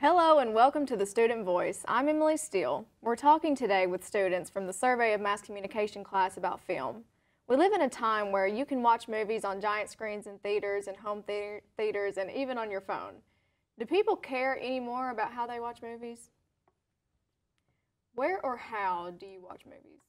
Hello and welcome to the Student Voice. I'm Emily Steele. We're talking today with students from the Survey of Mass Communication class about film. We live in a time where you can watch movies on giant screens in theaters and home theater theaters and even on your phone. Do people care anymore about how they watch movies? Where or how do you watch movies?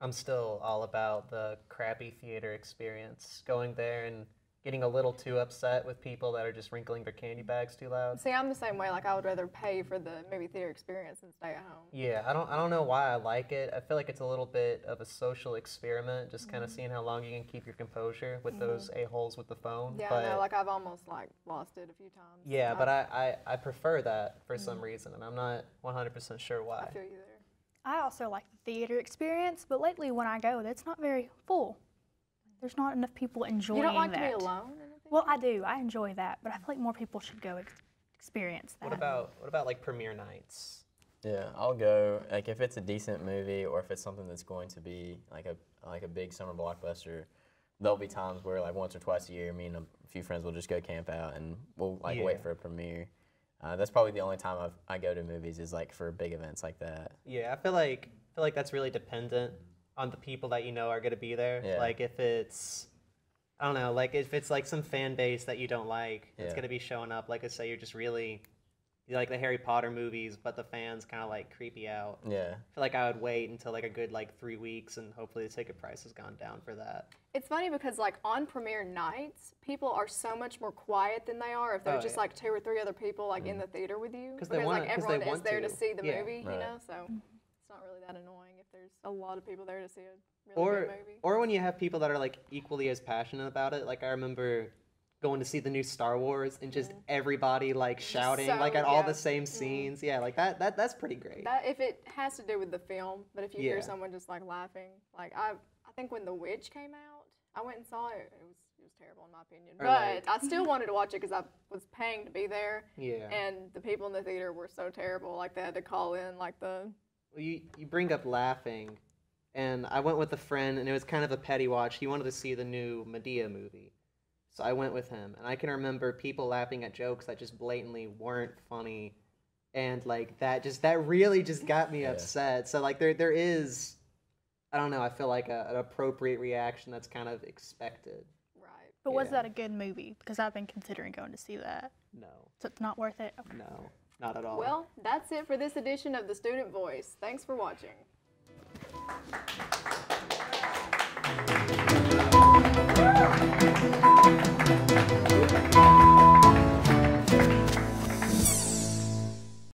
I'm still all about the crappy theater experience, going there and getting a little too upset with people that are just wrinkling their candy bags too loud. See, I'm the same way. Like, I would rather pay for the movie theater experience than stay at home. Yeah, I don't I don't know why I like it. I feel like it's a little bit of a social experiment, just kind of Mm-hmm. seeing how long you can keep your composure with those a-holes with the phone. Yeah, but I know. Like, I've almost like lost it a few times. yeah, but I, I, I, I prefer that for some reason, and I'm not 100% sure why. I feel you there. I also like the theater experience, but lately when I go, it's not very full. There's not enough people enjoying it. You don't like that. to be alone? Well, I do. I enjoy that, but I feel like more people should go ex- experience that. What about what about like premiere nights? Yeah, I'll go. Like if it's a decent movie or if it's something that's going to be like a like a big summer blockbuster, there'll be times where like once or twice a year, me and a few friends will just go camp out and we'll like Yeah. wait for a premiere. Uh, that's probably the only time I've, I go to movies is like for big events like that. Yeah, I feel like I feel like that's really dependent on the people that you know are gonna be there. Yeah. Like if it's I don't know, like if it's like some fan base that you don't like Yeah. gonna be showing up, like I say you're just really like the Harry Potter movies, but the fans kinda like creepy out. Yeah, I feel like I would wait until like a good like three weeks and hopefully the ticket price has gone down for that. It's funny because like on premiere nights, people are so much more quiet than they are if there's Oh, just yeah. like two or three other people like in mm. the theater with you. 'Cause they because wanna- like 'cause they everyone is there to to. see the Yeah. movie, you know. So it's not really that annoying if there's a lot of people there to see a really or good movie. or when you have people that are like equally as passionate about it. Like I remember going to see the new Star Wars and just everybody like shouting so- like at all yeah. Mm-hmm. the same scenes. Yeah, like that that that's pretty great. That if it has to do with the film, but if you hear someone just like laughing, like I, I think when The Witch came out, I went and saw it. It was it was terrible in my opinion, but I still wanted to watch it because I was paying to be there. yeah. And the people in the theater were so terrible. Like they had to call in like the Well, you, you bring up laughing, and I went with a friend, and it was kind of a petty watch. He wanted to see the new Madea movie. So I went with him, and I can remember people laughing at jokes that just blatantly weren't funny. And like that just that really just got me Yeah. upset. So like there there is I don't know, I feel like a, an appropriate reaction that's kind of expected. right. but was that a good movie? Because I've been considering going to see that. No. So it's not worth it. Okay. No. Not at all. Well, that's it for this edition of the Student Voice. Thanks for watching.